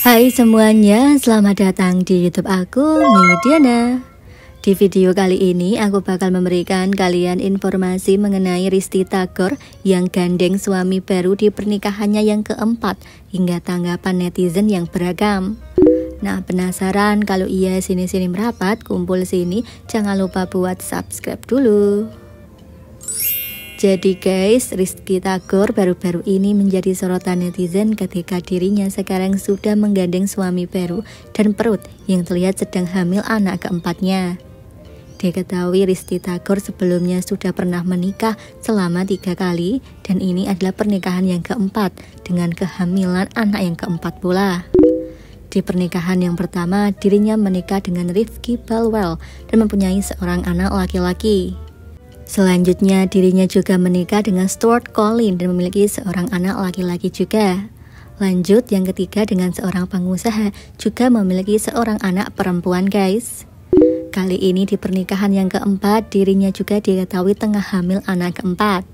Hai semuanya, selamat datang di YouTube aku, Midiana. Di video kali ini aku bakal memberikan kalian informasi mengenai Risti Tagor yang gandeng suami baru di pernikahannya yang keempat hingga tanggapan netizen yang beragam. Nah penasaran kalau iya sini-sini merapat, kumpul sini, jangan lupa buat subscribe dulu. Jadi guys, Rizky Tagor baru-baru ini menjadi sorotan netizen ketika dirinya sekarang sudah menggandeng suami baru dan perut yang terlihat sedang hamil anak keempatnya. Diketahui Rizky Tagor sebelumnya sudah pernah menikah selama tiga kali dan ini adalah pernikahan yang keempat dengan kehamilan anak yang keempat pula. Di pernikahan yang pertama, dirinya menikah dengan Rifki Balwell dan mempunyai seorang anak laki-laki. Selanjutnya, dirinya juga menikah dengan Stuart Collin dan memiliki seorang anak laki-laki juga. Lanjut, yang ketiga dengan seorang pengusaha juga memiliki seorang anak perempuan guys. Kali ini di pernikahan yang keempat, dirinya juga diketahui tengah hamil anak keempat.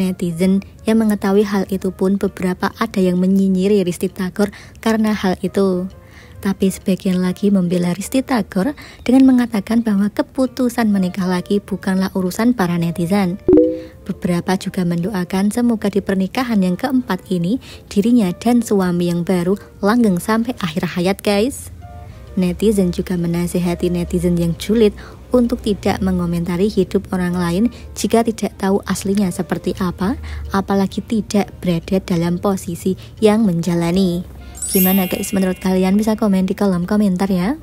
Netizen yang mengetahui hal itu pun beberapa ada yang menyinyiri Risti Tagor karena hal itu. Tapi sebagian lagi membela Risti Tagor dengan mengatakan bahwa keputusan menikah lagi bukanlah urusan para netizen. Beberapa juga mendoakan semoga di pernikahan yang keempat ini dirinya dan suami yang baru langgeng sampai akhir hayat guys. Netizen juga menasihati netizen yang julid untuk tidak mengomentari hidup orang lain jika tidak tahu aslinya seperti apa, apalagi tidak berada dalam posisi yang menjalani. Gimana guys menurut kalian bisa komen di kolom komentar ya.